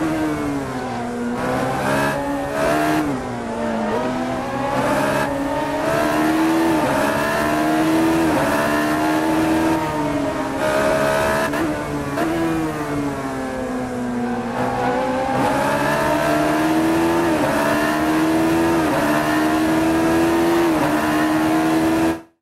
Amen.